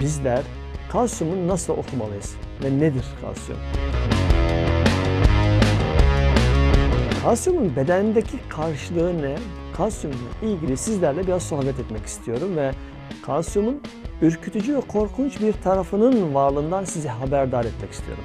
bizler kalsiyumu nasıl okumalıyız ve nedir kalsiyum? Kalsiyumun bedendeki karşılığı ne? Kalsiyumla ilgili sizlerle biraz sohbet etmek istiyorum ve kalsiyumun ürkütücü ve korkunç bir tarafının varlığından sizi haberdar etmek istiyorum.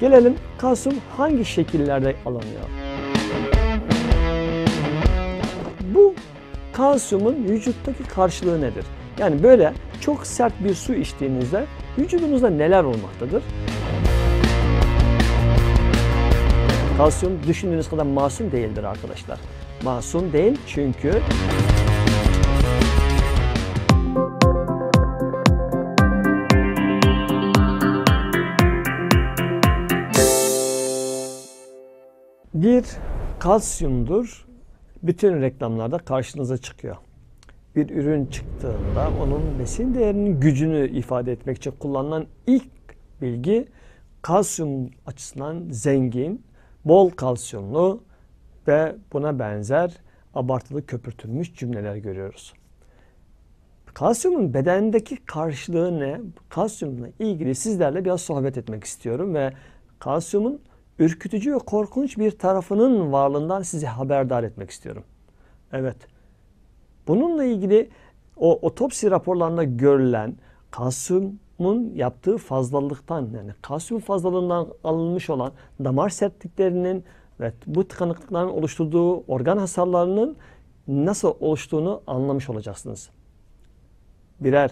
Gelelim kalsiyum hangi şekillerde alınıyor? Kalsiyumun vücuttaki karşılığı nedir? Yani böyle çok sert bir su içtiğinizde vücudunuzda neler olmaktadır? Kalsiyum düşündüğünüz kadar masum değildir arkadaşlar. Masum değil çünkü bir kalsiyumdur. Bütün reklamlarda karşınıza çıkıyor. Bir ürün çıktığında onun besin değerinin gücünü ifade etmek için kullanılan ilk bilgi kalsiyum açısından zengin, bol kalsiyumlu ve buna benzer abartılı köpürtülmüş cümleler görüyoruz. Kalsiyumun bedendeki karşılığı ne? Kalsiyumla ilgili sizlerle biraz sohbet etmek istiyorum ve kalsiyumun ürkütücü ve korkunç bir tarafının varlığından sizi haberdar etmek istiyorum. Evet. Bununla ilgili o otopsi raporlarında görülen kalsiyumun yaptığı fazlalıktan yani kalsiyum fazlalığından alınmış olan damar sertliklerinin ve bu tıkanıklıkların oluşturduğu organ hasarlarının nasıl oluştuğunu anlamış olacaksınız. Birer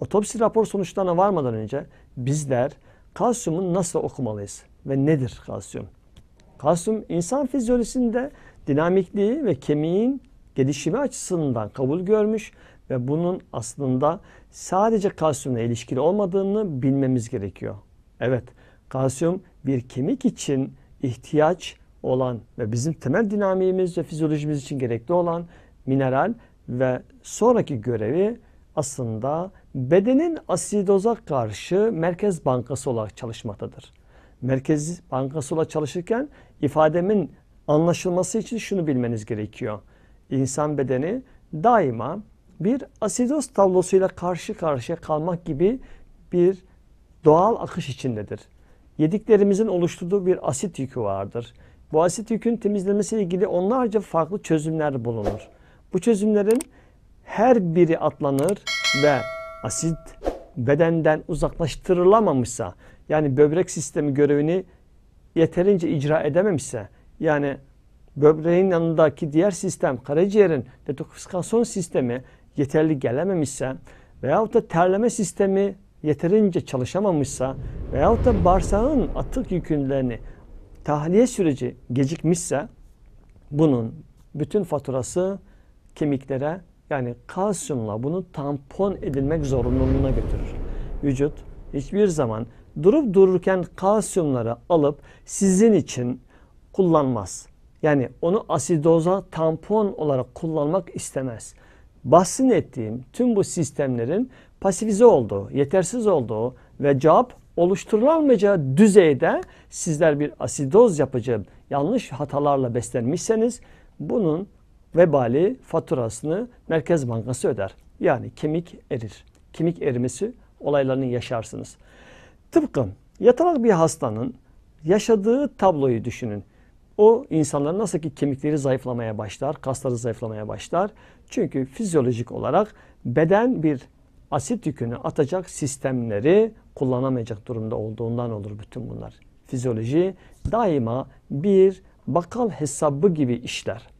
otopsi rapor sonuçlarına varmadan önce bizler kalsiyumu nasıl okumalıyız ve nedir kalsiyum? Kalsiyum insan fizyolojisinde dinamikliği ve kemiğin gelişimi açısından kabul görmüş ve bunun aslında sadece kalsiyumla ilişkili olmadığını bilmemiz gerekiyor. Evet, kalsiyum bir kemik için ihtiyaç olan ve bizim temel dinamiğimiz ve fizyolojimiz için gerekli olan mineral ve sonraki görevi aslında bedenin asidoza karşı merkez bankası olarak çalışmaktadır. Merkez bankası olarak çalışırken ifademin anlaşılması için şunu bilmeniz gerekiyor. İnsan bedeni daima bir asidoz tablosuyla karşı karşıya kalmak gibi bir doğal akış içindedir. Yediklerimizin oluşturduğu bir asit yükü vardır. Bu asit yükün temizlenmesiyle ilgili onlarca farklı çözümler bulunur. Bu çözümlerin her biri atlanır ve asit bedenden uzaklaştırılamamışsa yani böbrek sistemi görevini yeterince icra edememişse yani böbreğin yanındaki diğer sistem karaciğerin detoksikasyon sistemi yeterli gelememişse veyahut da terleme sistemi yeterince çalışamamışsa veyahut da bağırsağın atık yükünlerini tahliye süreci gecikmişse bunun bütün faturası kemiklere yani kalsiyumla bunu tampon edilmek zorunluluğuna götürür. Vücut hiçbir zaman durup dururken kalsiyumları alıp sizin için kullanmaz. Yani onu asidoza tampon olarak kullanmak istemez. Bahsin ettiğim tüm bu sistemlerin pasifize olduğu, yetersiz olduğu ve cevap oluşturulamayacağı düzeyde sizler bir asidoz yapıcı yanlış hatalarla beslenmişseniz bunun vebali faturasını Merkez Bankası öder. Yani kemik erir. Kemik erimesi olaylarını yaşarsınız. Tıpkı yatalak bir hastanın yaşadığı tabloyu düşünün. O insanların nasıl ki kemikleri zayıflamaya başlar, kasları zayıflamaya başlar. Çünkü fizyolojik olarak beden bir asit yükünü atacak sistemleri kullanamayacak durumda olduğundan olur bütün bunlar. Fizyoloji daima bir bakkal hesabı gibi işler.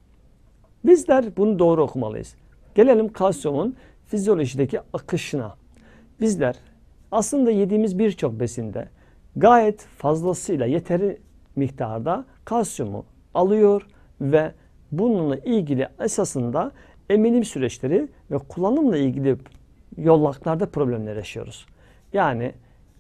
Bizler bunu doğru okumalıyız. Gelelim kalsiyumun fizyolojideki akışına. Bizler aslında yediğimiz birçok besinde gayet fazlasıyla yeteri miktarda kalsiyumu alıyor ve bununla ilgili esasında eminim süreçleri ve kullanımla ilgili yollaklarda problemler yaşıyoruz. Yani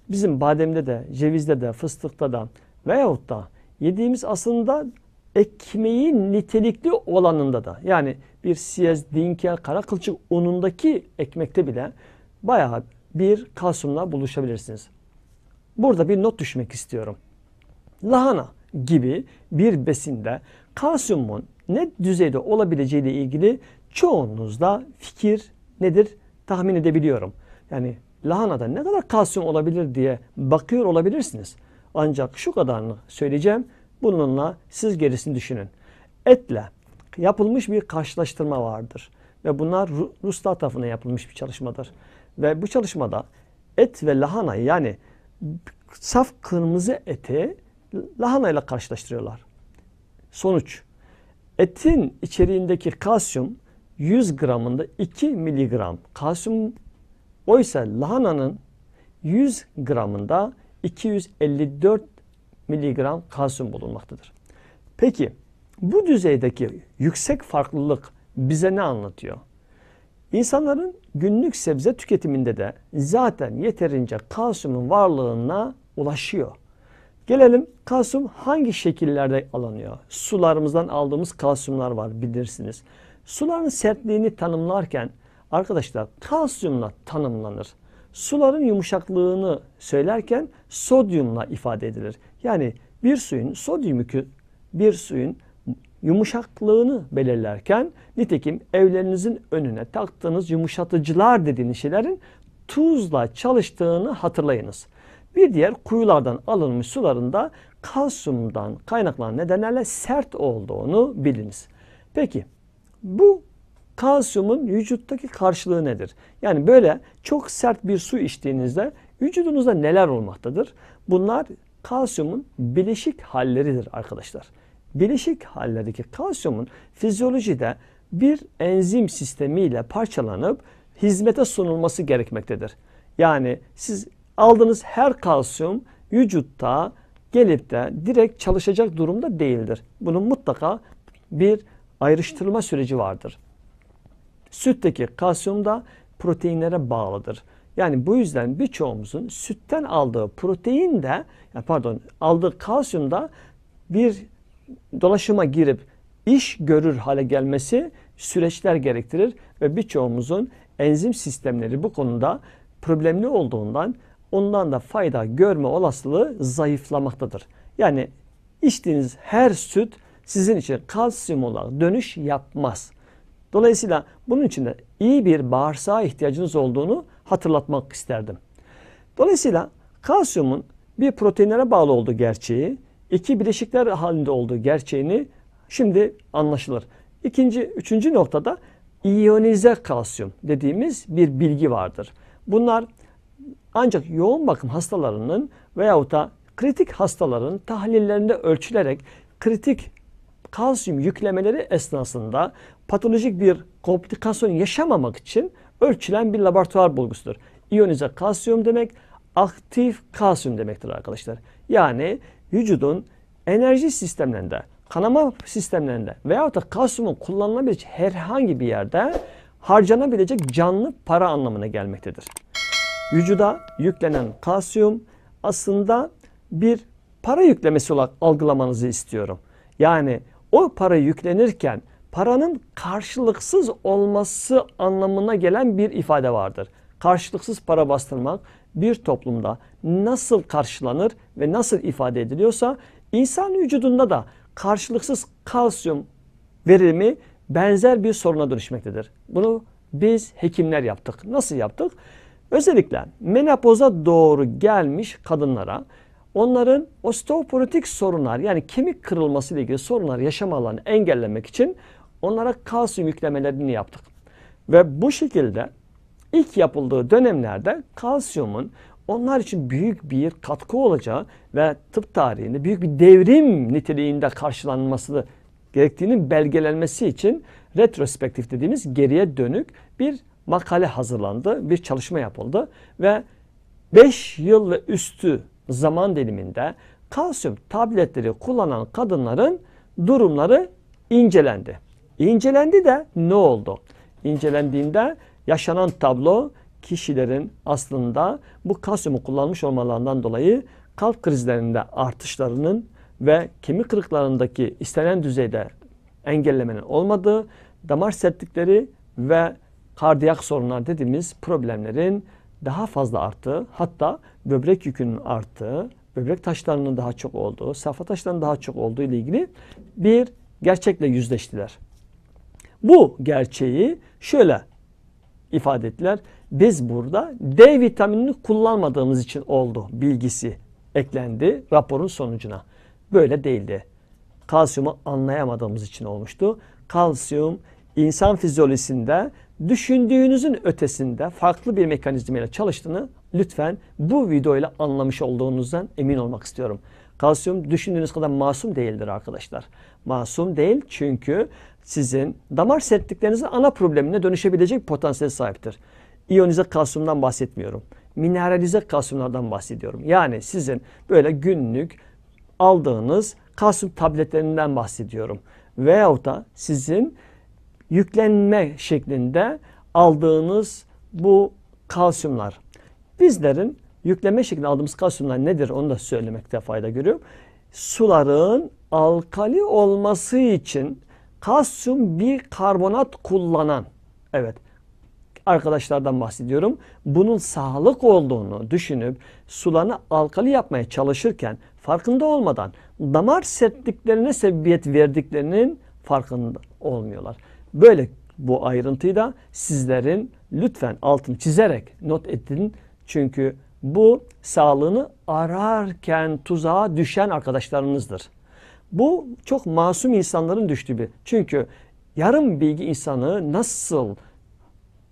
bizim bademde de, cevizde de, fıstıkta da veyahut da yediğimiz aslında ekmeğin nitelikli olanında da yani bir siyez, dinkel, kara kılçık unundaki ekmekte bile bayağı bir kalsiyumla buluşabilirsiniz. Burada bir not düşmek istiyorum. Lahana gibi bir besinde kalsiyumun ne düzeyde olabileceği ile ilgili çoğunuzda fikir nedir tahmin edebiliyorum. Yani lahanada ne kadar kalsiyum olabilir diye bakıyor olabilirsiniz. Ancak şu kadarını söyleyeceğim. Bununla siz gerisini düşünün. Etle yapılmış bir karşılaştırma vardır. Ve bunlar Ruslar tarafından yapılmış bir çalışmadır. Ve bu çalışmada et ve lahana yani saf kırmızı eti lahana ile karşılaştırıyorlar. Sonuç etin içeriğindeki kalsiyum 100 gramında 2 miligram kalsiyum oysa lahananın 100 gramında 254 miligram kalsiyum bulunmaktadır. Peki bu düzeydeki yüksek farklılık bize ne anlatıyor? İnsanların günlük sebze tüketiminde de zaten yeterince kalsiyumun varlığına ulaşıyor. Gelelim kalsiyum hangi şekillerde alınıyor? Sularımızdan aldığımız kalsiyumlar var bilirsiniz. Suların sertliğini tanımlarken arkadaşlar kalsiyumla tanımlanır. Suların yumuşaklığını söylerken sodyumla ifade edilir. Yani bir suyun sodyum bir suyun yumuşaklığını belirlerken nitekim evlerinizin önüne taktığınız yumuşatıcılar dediğiniz şeylerin tuzla çalıştığını hatırlayınız. Bir diğer kuyulardan alınmış suların da kalsiyumdan kaynaklanan nedenlerle sert olduğunu biliniz. Peki bu kalsiyumun vücuttaki karşılığı nedir? Yani böyle çok sert bir su içtiğinizde vücudunuzda neler olmaktadır? Bunlar kalsiyumun bileşik halleridir arkadaşlar. Bileşik hallerdeki kalsiyumun fizyolojide bir enzim sistemiyle parçalanıp hizmete sunulması gerekmektedir. Yani siz aldığınız her kalsiyum vücutta gelip de direkt çalışacak durumda değildir. Bunun mutlaka bir ayrıştırılma süreci vardır. Sütteki kalsiyum da proteinlere bağlıdır. Yani bu yüzden birçoğumuzun sütten aldığı protein de pardon aldığı kalsiyum da bir dolaşıma girip iş görür hale gelmesi süreçler gerektirir ve birçoğumuzun enzim sistemleri bu konuda problemli olduğundan ondan da fayda görme olasılığı zayıflamaktadır. Yani içtiğiniz her süt sizin için kalsiyum olarak dönüş yapmaz. Dolayısıyla bunun için de iyi bir bağırsağa ihtiyacınız olduğunu hatırlatmak isterdim. Dolayısıyla kalsiyumun bir proteinlere bağlı olduğu gerçeği, iki bileşikler halinde olduğu gerçeğini şimdi anlaşılır. İkinci, üçüncü noktada iyonize kalsiyum dediğimiz bir bilgi vardır. Bunlar ancak yoğun bakım hastalarının veyahut da kritik hastaların tahlillerinde ölçülerek kritik kalsiyum yüklemeleri esnasında patolojik bir komplikasyon yaşamamak için ölçülen bir laboratuvar bulgusudur. İyonize kalsiyum demek aktif kalsiyum demektir arkadaşlar. Yani vücudun enerji sistemlerinde, kanama sistemlerinde veyahut da kalsiyumun kullanılabilecek herhangi bir yerde harcanabilecek canlı para anlamına gelmektedir. Vücuda yüklenen kalsiyum aslında bir para yüklemesi olarak algılamanızı istiyorum. Yani o para yüklenirken paranın karşılıksız olması anlamına gelen bir ifade vardır. Karşılıksız para bastırmak bir toplumda nasıl karşılanır ve nasıl ifade ediliyorsa insan vücudunda da karşılıksız kalsiyum verimi benzer bir soruna dönüşmektedir. Bunu biz hekimler yaptık. Nasıl yaptık? Özellikle menopoza doğru gelmiş kadınlara onların osteoporotik sorunlar yani kemik kırılması ile ilgili sorunlar yaşamalarını engellemek için onlara kalsiyum yüklemelerini yaptık. Ve bu şekilde ilk yapıldığı dönemlerde kalsiyumun onlar için büyük bir katkı olacağı ve tıp tarihinde büyük bir devrim niteliğinde karşılanması gerektiğinin belgelenmesi için retrospektif dediğimiz geriye dönük bir makale hazırlandı, bir çalışma yapıldı ve 5 yıl ve üstü zaman diliminde kalsiyum tabletleri kullanan kadınların durumları incelendi. İncelendi de ne oldu? İncelendiğinde yaşanan tablo kişilerin aslında bu kalsiyumu kullanmış olmalarından dolayı kalp krizlerinde artışlarının ve kemik kırıklarındaki istenen düzeyde engellemenin olmadığı, damar sertlikleri ve kardiyak sorunlar dediğimiz problemlerin daha fazla arttığı, hatta böbrek yükünün arttığı, böbrek taşlarının daha çok olduğu, safra taşlarının daha çok olduğu ile ilgili bir gerçekle yüzleştiler. Bu gerçeği şöyle ifade ettiler. Biz burada D vitaminini kullanmadığımız için oldu bilgisi eklendi raporun sonucuna. Böyle değildi. Kalsiyumu anlayamadığımız için olmuştu. Kalsiyum insan fizyolojisinde düşündüğünüzün ötesinde farklı bir mekanizmayla çalıştığını lütfen bu videoyla anlamış olduğunuzdan emin olmak istiyorum. Kalsiyum düşündüğünüz kadar masum değildir arkadaşlar. Masum değil çünkü sizin damar sertliklerinizin ana problemine dönüşebilecek potansiyel sahiptir. İyonize kalsiyumdan bahsetmiyorum. Mineralize kalsiyumlardan bahsediyorum. Yani sizin böyle günlük aldığınız kalsiyum tabletlerinden bahsediyorum. Veyahut da sizin yüklenme şeklinde aldığınız bu kalsiyumlar. Bizlerin yükleme şeklinde aldığımız kalsiyumlar nedir onu da söylemekte fayda görüyorum. Suların alkali olması için kalsiyum bir karbonat kullanan evet arkadaşlardan bahsediyorum. Bunun sağlık olduğunu düşünüp sularını alkali yapmaya çalışırken farkında olmadan damar sertliklerine sebebiyet verdiklerinin farkında olmuyorlar. Böyle bu ayrıntıyı da sizlerin lütfen altını çizerek not edin. Çünkü bu sağlığını ararken tuzağa düşen arkadaşlarınızdır. Bu çok masum insanların düştüğü bir. Çünkü yarım bilgi insanı nasıl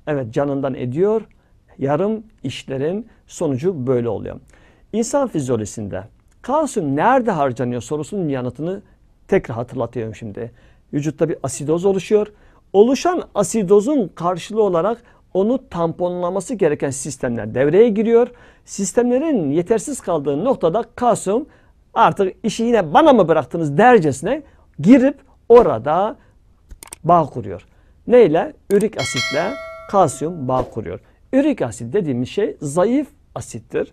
evet canından ediyor, yarım işlerin sonucu böyle oluyor. İnsan fizyolojisinde kalsiyum nerede harcanıyor sorusunun yanıtını tekrar hatırlatıyorum şimdi. Vücutta bir asidoz oluşuyor. Oluşan asidozun karşılığı olarak onu tamponlaması gereken sistemler devreye giriyor. Sistemlerin yetersiz kaldığı noktada kalsiyum artık işi yine bana mı bıraktınız dercesine girip orada bağ kuruyor. Neyle? Ürik asitle kalsiyum bağ kuruyor. Ürik asit dediğimiz şey zayıf asittir.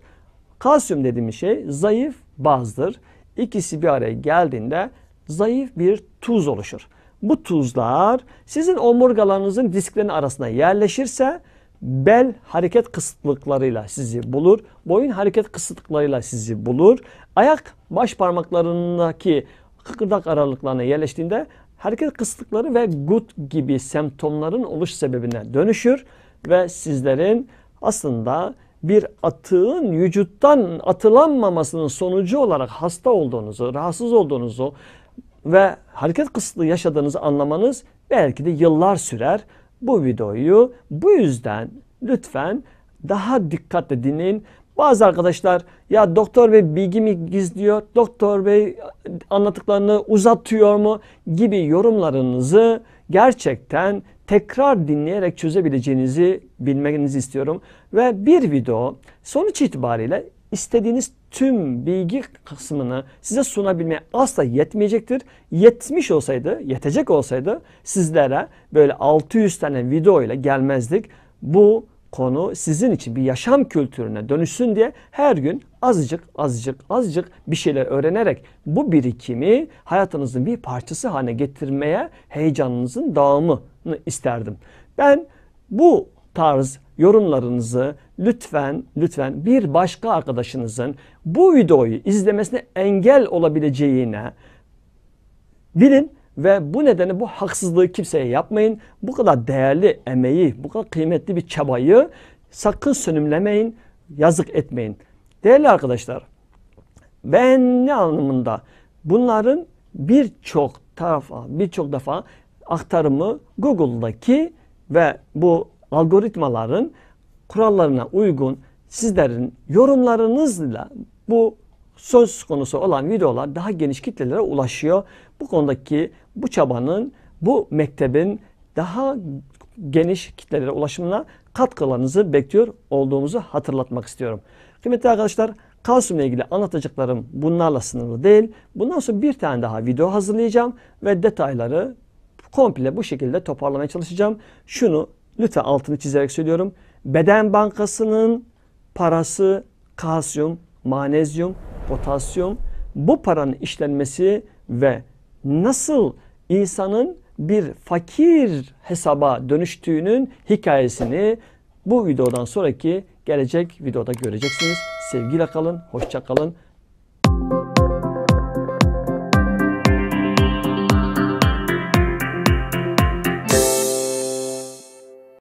Kalsiyum dediğimiz şey zayıf bazdır. İkisi bir araya geldiğinde zayıf bir tuz oluşur. Bu tuzlar sizin omurgalarınızın disklerinin arasına yerleşirse bel hareket kısıtlıklarıyla sizi bulur. Boyun hareket kısıtlıklarıyla sizi bulur. Ayak baş parmaklarındaki kıkırdak aralıklarına yerleştiğinde hareket kısıtlıkları ve gut gibi semptomların oluş sebebine dönüşür ve sizlerin aslında bir atığın vücuttan atılanmamasının sonucu olarak hasta olduğunuzu, rahatsız olduğunuzu ve hareket kısıtlı yaşadığınızı anlamanız belki de yıllar sürer. Bu videoyu bu yüzden lütfen daha dikkatle dinleyin. Bazı arkadaşlar ya doktor bey bilgi mi gizliyor, doktor bey anlattıklarını uzatıyor mu gibi yorumlarınızı gerçekten tekrar dinleyerek çözebileceğinizi bilmenizi istiyorum. Ve bir video sonuç itibariyle istediğiniz tüm bilgi kısmını size sunabilmeye asla yetmeyecektir. Yetmiş olsaydı, yetecek olsaydı sizlere böyle 600 tane video ile gelmezdik. Bu konu sizin için bir yaşam kültürüne dönüşsün diye her gün azıcık azıcık azıcık bir şeyler öğrenerek bu birikimi hayatınızın bir parçası haline getirmeye heyecanınızın dağımını isterdim. Ben bu tarz yorumlarınızı lütfen lütfen bir başka arkadaşınızın bu videoyu izlemesine engel olabileceğine bilin ve bu nedenle bu haksızlığı kimseye yapmayın. Bu kadar değerli emeği, bu kadar kıymetli bir çabayı sakın sönümlemeyin, yazık etmeyin. Değerli arkadaşlar, ben ne anlamında bunların birçok tarafa, birçok defa aktarımı Google'daki ve bu algoritmaların kurallarına uygun sizlerin yorumlarınızla bu söz konusu olan videolar daha geniş kitlelere ulaşıyor. Bu konudaki bu çabanın, bu mektebin daha geniş kitlelere ulaşımına katkılarınızı bekliyor olduğumuzu hatırlatmak istiyorum. Kıymetli arkadaşlar kalsiyumla ilgili anlatacaklarım bunlarla sınırlı değil. Bundan sonra bir tane daha video hazırlayacağım ve detayları komple bu şekilde toparlamaya çalışacağım. Şunu lütfen altını çizerek söylüyorum. Beden bankasının parası kalsiyum, manezyum, potasyum bu paranın işlenmesi ve nasıl insanın bir fakir hesaba dönüştüğünün hikayesini bu videodan sonraki gelecek videoda göreceksiniz. Sevgiyle kalın, hoşça kalın.